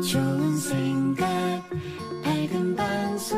좋은 생각 밝은 방송.